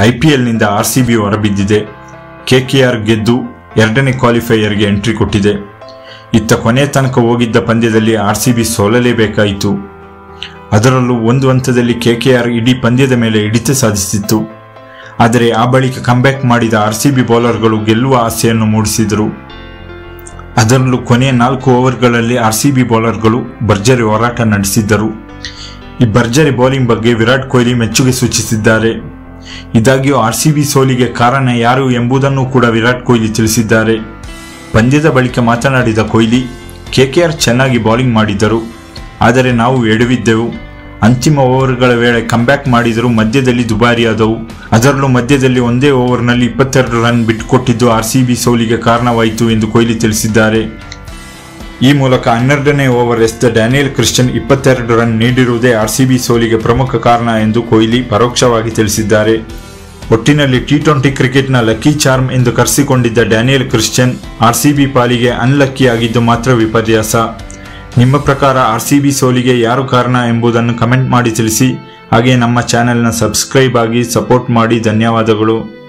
ಐಪಿಎಲ್ನಿಂದ B ಹೊರಬಿದ್ದಿದೆ. KKR ಗೆದ್ದು ಎರಡನೇ ಕ್ವಾಲಿಫೈಯರ್ಗೆ ಎಂಟ್ರಿ ಕೊಟ್ಟಿದೆ. ಇತ್ತ ಕೊನೆ ತನಕ ಹೋಗಿದ್ದ ಪಂದ್ಯದಲ್ಲಿ ಆರ್ ಸಿ ಬಿ ಸೋಲಲೇಬೇಕಾಯಿತು. ಅದರಲ್ಲೂ ಒಂದು ಹಂತದಲ್ಲಿ ಕೆಕೆಆರ್ ಇಡೀ ಪಂದ್ಯದ ಮೇಲೆ ಹಿಡಿತ ಸಾಧಿಸಿತ್ತು. ಆದರೆ ಆ ಬಳಿಕ ಕಂಬ್ಯಾಕ್ ಮಾಡಿದ ಆರ್ ಸಿ ಬಿ ಬೌಲರ್ಗಳು ಗೆಲ್ಲುವ ಆಸೆಯನ್ನು ಮೂಡಿಸಿದರು. ಅದರಲ್ಲೂ ಕೊನೆಯ ನಾಲ್ಕು ಓವರ್ಗಳಲ್ಲಿ ಆರ್ ಸಿ ಬಿ ಬೌಲರ್ಗಳು ಭರ್ಜರಿ ಹೋರಾಟ ನಡೆಸಿದ್ದರು. ಈ ಭರ್ಜರಿ ಬೌಲಿಂಗ್ ಬಗ್ಗೆ ವಿರಾಟ್ ಕೊಹ್ಲಿ ಮೆಚ್ಚುಗೆ ಸೂಚಿಸಿದ್ದಾರೆ. ಇದಾಗಿಯೂ ಆರ್ಸಿಬಿ ಸೋಲಿಗೆ ಕಾರಣ ಯಾರು ಎಂಬುದನ್ನು ಕೂಡ ವಿರಾಟ್ ಕೊಹ್ಲಿ ತಿಳಿಸಿದ್ದಾರೆ. ಪಂದ್ಯದ ಬಳಿಕ ಮಾತನಾಡಿದ ಕೊಹ್ಲಿ, ಕೆಕೆಆರ್ ಚೆನ್ನಾಗಿ ಬೌಲಿಂಗ್ ಮಾಡಿದ್ದರು, ಆದರೆ ನಾವು ಎಡವಿದ್ದೆವು. ಅಂತಿಮ ಓವರ್ಗಳ ವೇಳೆ ಕಂಬ್ಯಾಕ್ ಮಾಡಿದರೂ ಮಧ್ಯದಲ್ಲಿ ದುಬಾರಿಯಾದವು ಅದರಲ್ಲೂ ಮಧ್ಯದಲ್ಲಿ ಒಂದೇ ಓವರ್ನಲ್ಲಿ ಇಪ್ಪತ್ತೆರಡು ರನ್ ಬಿಟ್ಟುಕೊಟ್ಟಿದ್ದು ಆರ್ ಸಿ ಬಿ ಸೋಲಿಗೆ ಕಾರಣವಾಯಿತು ಎಂದು ಕೊಹ್ಲಿ ತಿಳಿಸಿದ್ದಾರೆ. ಈ ಮೂಲಕ ಹನ್ನೆರಡನೇ ಓವರ್ ಎಸ್ದ ಡ್ಯಾನಿಯಲ್ ಕ್ರಿಶ್ಚನ್ ಇಪ್ಪತ್ತೆರಡು ರನ್ ನೀಡಿರುವುದೇ ಆರ್ಸಿಬಿ ಸೋಲಿಗೆ ಪ್ರಮುಖ ಕಾರಣ ಎಂದು ಕೊಹ್ಲಿ ಪರೋಕ್ಷವಾಗಿ ತಿಳಿಸಿದ್ದಾರೆ. ಒಟ್ಟಿನಲ್ಲಿ ಟಿ ಟ್ವೆಂಟಿ ಕ್ರಿಕೆಟ್ನ ಲಕ್ಕಿ ಚಾರ್ಮ್ ಎಂದು ಕರೆಸಿಕೊಂಡಿದ್ದ ಡ್ಯಾನಿಯಲ್ ಕ್ರಿಶ್ಚಿಯನ್ ಆರ್ಸಿಬಿ ಪಾಲಿಗೆ ಅನ್ಲಕ್ಕಿ ಆಗಿದ್ದು ಮಾತ್ರ ವಿಪರ್ಯಾಸ. ನಿಮ್ಮ ಪ್ರಕಾರ ಆರ್ಸಿಬಿ ಸೋಲಿಗೆ ಯಾರು ಕಾರಣ ಎಂಬುದನ್ನು ಕಮೆಂಟ್ ಮಾಡಿ ತಿಳಿಸಿ. ಹಾಗೆ ನಮ್ಮ ಚಾನೆಲ್ನ ಸಬ್ಸ್ಕ್ರೈಬ್ ಆಗಿ ಸಪೋರ್ಟ್ ಮಾಡಿ. ಧನ್ಯವಾದಗಳು.